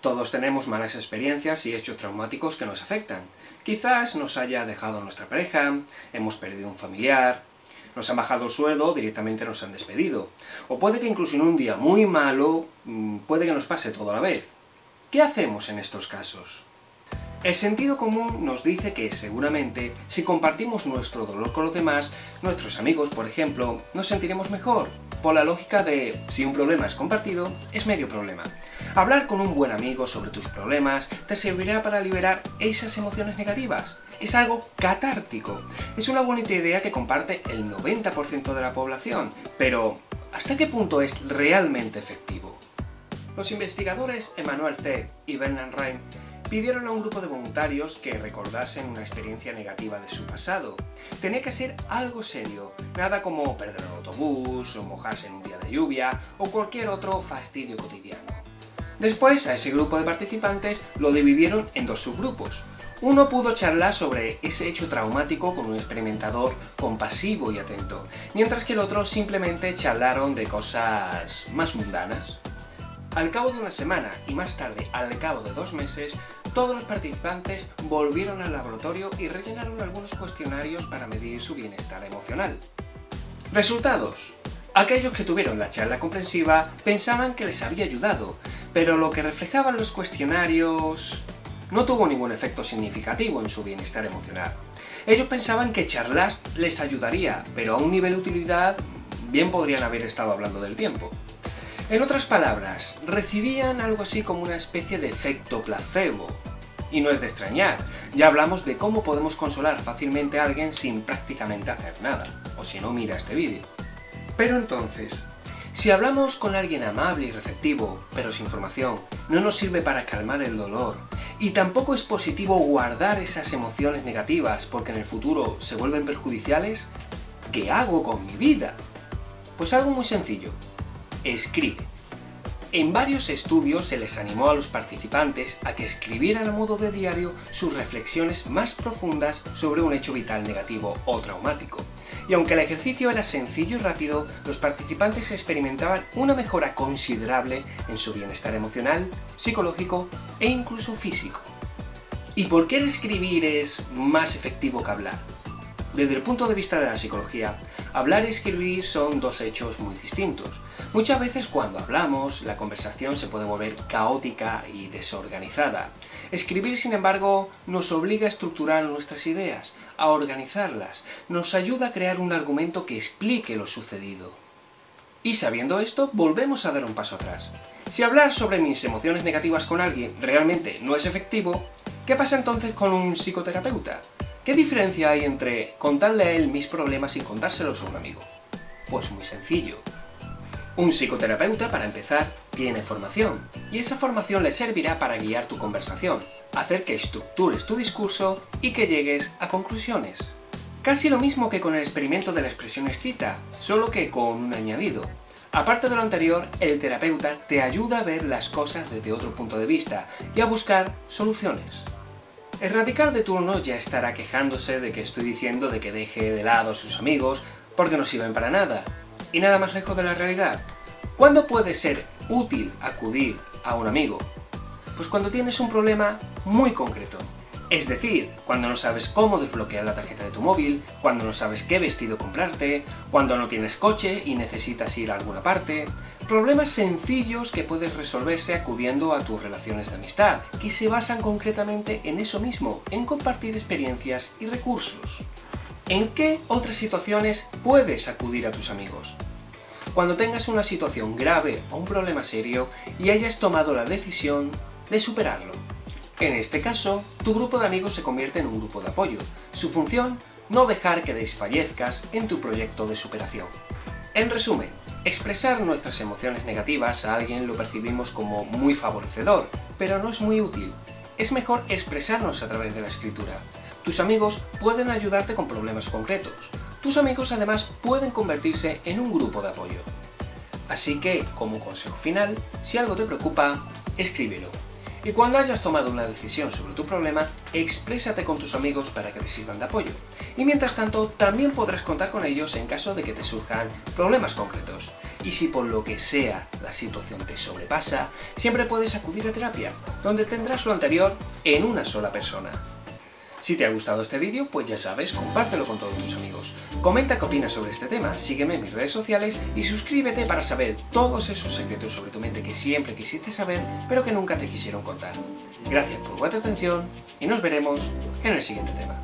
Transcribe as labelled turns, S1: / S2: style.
S1: Todos tenemos malas experiencias y hechos traumáticos que nos afectan. Quizás nos haya dejado nuestra pareja, hemos perdido un familiar, nos han bajado el sueldo, directamente nos han despedido. O puede que incluso en un día muy malo, mm, puede que nos pase todo a la vez. ¿Qué hacemos en estos casos? El sentido común nos dice que, seguramente, si compartimos nuestro dolor con los demás, nuestros amigos, por ejemplo, nos sentiremos mejor, por la lógica de si un problema es compartido, es medio problema. Hablar con un buen amigo sobre tus problemas te servirá para liberar esas emociones negativas. Es algo catártico. Es una bonita idea que comparte el 90% de la población, pero ¿hasta qué punto es realmente efectivo? Los investigadores Emmanuel C. y Bernard Rhein pidieron a un grupo de voluntarios que recordasen una experiencia negativa de su pasado. Tenía que ser algo serio, nada como perder el autobús, o mojarse en un día de lluvia, o cualquier otro fastidio cotidiano. Después, a ese grupo de participantes lo dividieron en dos subgrupos. Uno pudo charlar sobre ese hecho traumático con un experimentador compasivo y atento, mientras que el otro simplemente charlaron de cosas más mundanas. Al cabo de una semana y más tarde al cabo de dos meses, todos los participantes volvieron al laboratorio y rellenaron algunos cuestionarios para medir su bienestar emocional. Resultados. Aquellos que tuvieron la charla comprensiva pensaban que les había ayudado, pero lo que reflejaban los cuestionarios no tuvo ningún efecto significativo en su bienestar emocional. Ellos pensaban que charlar les ayudaría, pero a un nivel de utilidad bien podrían haber estado hablando del tiempo. En otras palabras, recibían algo así como una especie de efecto placebo. Y no es de extrañar, ya hablamos de cómo podemos consolar fácilmente a alguien sin prácticamente hacer nada, o si no mira este vídeo. Pero entonces, si hablamos con alguien amable y receptivo, pero sin información, no nos sirve para calmar el dolor, y tampoco es positivo guardar esas emociones negativas porque en el futuro se vuelven perjudiciales, ¿qué hago con mi vida? Pues algo muy sencillo, escribe. En varios estudios se les animó a los participantes a que escribieran a modo de diario sus reflexiones más profundas sobre un hecho vital negativo o traumático. Y aunque el ejercicio era sencillo y rápido, los participantes experimentaban una mejora considerable en su bienestar emocional, psicológico e incluso físico. ¿Y por qué escribir es más efectivo que hablar? Desde el punto de vista de la psicología, hablar y escribir son dos hechos muy distintos. Muchas veces cuando hablamos, la conversación se puede volver caótica y desorganizada. Escribir, sin embargo, nos obliga a estructurar nuestras ideas, a organizarlas, nos ayuda a crear un argumento que explique lo sucedido. Y sabiendo esto, volvemos a dar un paso atrás. Si hablar sobre mis emociones negativas con alguien realmente no es efectivo, ¿qué pasa entonces con un psicoterapeuta? ¿Qué diferencia hay entre contarle a él mis problemas y contárselos a un amigo? Pues muy sencillo. Un psicoterapeuta, para empezar, tiene formación, y esa formación le servirá para guiar tu conversación, hacer que estructures tu discurso y que llegues a conclusiones. Casi lo mismo que con el experimento de la expresión escrita, solo que con un añadido. Aparte de lo anterior, el terapeuta te ayuda a ver las cosas desde otro punto de vista y a buscar soluciones. El radical de turno ya estará quejándose de que estoy diciendo de que deje de lado a sus amigos porque no sirven para nada, y nada más lejos de la realidad. ¿Cuándo puede ser útil acudir a un amigo? Pues cuando tienes un problema muy concreto. Es decir, cuando no sabes cómo desbloquear la tarjeta de tu móvil, cuando no sabes qué vestido comprarte, cuando no tienes coche y necesitas ir a alguna parte. Problemas sencillos que puedes resolverse acudiendo a tus relaciones de amistad, que se basan concretamente en eso mismo, en compartir experiencias y recursos. ¿En qué otras situaciones puedes acudir a tus amigos? Cuando tengas una situación grave o un problema serio y hayas tomado la decisión de superarlo. En este caso, tu grupo de amigos se convierte en un grupo de apoyo. Su función, no dejar que desfallezcas en tu proyecto de superación. En resumen, expresar nuestras emociones negativas a alguien lo percibimos como muy favorecedor, pero no es muy útil. Es mejor expresarnos a través de la escritura. Tus amigos pueden ayudarte con problemas concretos. Tus amigos además pueden convertirse en un grupo de apoyo. Así que, como consejo final, si algo te preocupa, escríbelo. Y cuando hayas tomado una decisión sobre tu problema, exprésate con tus amigos para que te sirvan de apoyo. Y mientras tanto, también podrás contar con ellos en caso de que te surjan problemas concretos. Y si por lo que sea la situación te sobrepasa, siempre puedes acudir a terapia. donde tendrás lo anterior en una sola persona. Si te ha gustado este vídeo, pues ya sabes, compártelo con todos tus amigos. Comenta qué opinas sobre este tema, sígueme en mis redes sociales y suscríbete para saber todos esos secretos sobre tu mente que siempre quisiste saber, pero que nunca te quisieron contar. Gracias por vuestra atención y nos veremos en el siguiente tema.